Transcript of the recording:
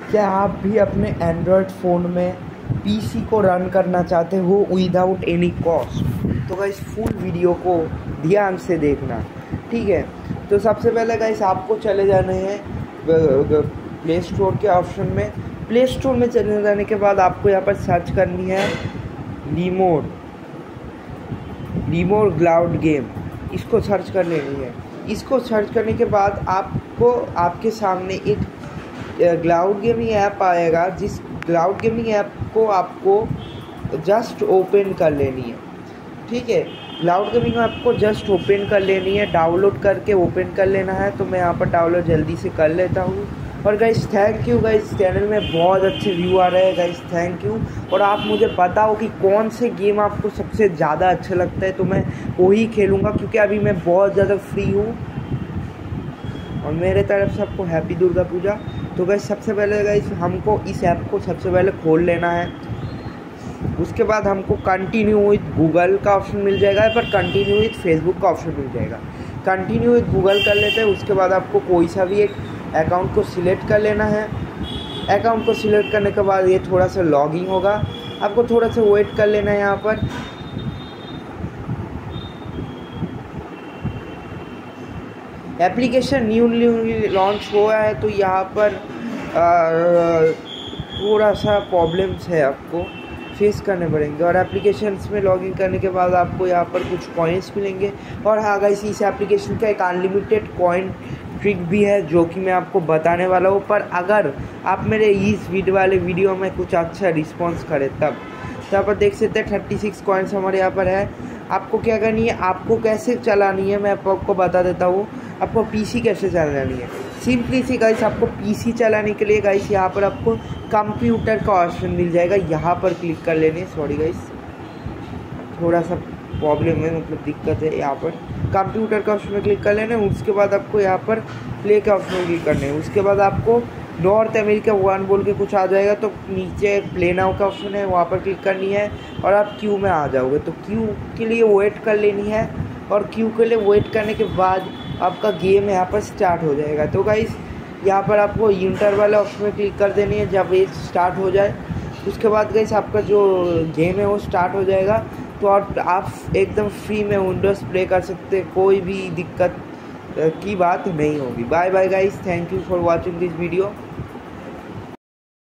क्या आप भी अपने एंड्रॉयड फ़ोन में पीसी को रन करना चाहते हो विदाउट एनी कॉस्ट तो गाइस फुल वीडियो को ध्यान से देखना, ठीक है? तो सबसे पहले गाइस आपको चले जाने हैं प्ले स्टोर के ऑप्शन में। प्ले स्टोर में चले जाने के बाद आपको यहाँ पर सर्च करनी है लीमोड लीमोड क्लाउड गेम इसको सर्च कर लेनी है इसको सर्च करने के बाद आपको आपके सामने एक क्लाउड गेमिंग ऐप आएगा, जिस क्लाउड गेमिंग ऐप को आपको जस्ट ओपन कर लेनी है। ठीक है? क्लाउड गेमिंग ऐप को जस्ट ओपन कर लेनी है डाउनलोड करके ओपन कर लेना है तो मैं यहाँ पर डाउनलोड जल्दी से कर लेता हूँ। और guys thank you guys channel में बहुत अच्छे व्यू आ रहे हैं गाइस थैंक यू और आप मुझे बताओ कि कौन से गेम आपको सबसे ज़्यादा अच्छे लगता है तो मैं वही खेलूँगा, क्योंकि अभी मैं बहुत ज़्यादा फ्री हूँ। और मेरे तरफ़ से आपको हैप्पी दुर्गा पूजा तो गैस सबसे पहले गैस हमको इस ऐप को सबसे पहले खोल लेना है। उसके बाद हमको कंटिन्यू विथ गूगल का ऑप्शन मिल जाएगा, पर कंटिन्यू विथ फेसबुक का ऑप्शन मिल जाएगा। कंटिन्यू विथ गूगल कर लेते हैं, उसके बाद आपको कोई सा भी एक अकाउंट को सिलेक्ट कर लेना है। अकाउंट को सिलेक्ट करने के बाद ये थोड़ा सा लॉगिंग होगा। आपको थोड़ा सा वेट कर लेना है यहाँ पर। एप्लीकेशन न्यू न्यू लॉन्च हुआ है तो यहाँ पर थोड़ा सा प्रॉब्लम्स है आपको फेस करने पड़ेंगे। और एप्लीकेशंस में लॉगिन करने के बाद आपको यहाँ पर कुछ कॉइन्स मिलेंगे। और हाँ गाइस इस एप्लीकेशन का एक अनलिमिटेड कॉइन ट्रिक भी है, जो कि मैं आपको बताने वाला हूँ। पर अगर आप मेरे इस वीडियो वाले वीडियो में कुछ अच्छा रिस्पॉन्स करें, तब तो यहाँ पर देख सकते हैं थर्टी सिक्स कॉइन्स हमारे यहाँ पर है। आपको क्या करनी है? आपको कैसे चलानी है? मैं आपको बता देता हूँ। आपको पीसी कैसे चलानी है? सिंपली सी गाइस आपको पीसी चलाने के लिए गाइस यहाँ पर आपको कंप्यूटर का ऑप्शन मिल जाएगा। यहाँ पर क्लिक कर लेने। सॉरी गाइस थोड़ा सा प्रॉब्लम है मतलब दिक्कत है यहाँ पर। कंप्यूटर का ऑप्शन में क्लिक कर लेना। उसके बाद आपको यहाँ पर प्ले के ऑप्शन में क्लिक करना है। उसके बाद आपको नॉर्थ अमेरिका वन बोल के कुछ आ जाएगा तो नीचे प्ले नाउ का ऑप्शन है, वहाँ पर क्लिक करनी है। और आप क्यू में आ जाओगे। तो क्यू के लिए वेट कर लेनी है। और क्यू के लिए वेट करने के बाद आपका गेम यहाँ पर स्टार्ट हो जाएगा। तो गाइस यहाँ पर आपको इंटर वाले ऑप्शन में क्लिक कर देनी है, जब ये स्टार्ट हो जाए। उसके बाद गाइस आपका जो गेम है वो स्टार्ट हो जाएगा। तो आप एकदम फ्री में विंडोज़ प्ले कर सकते कोई भी दिक्कत की बात नहीं होगी। Bye bye guys thank you for watching this video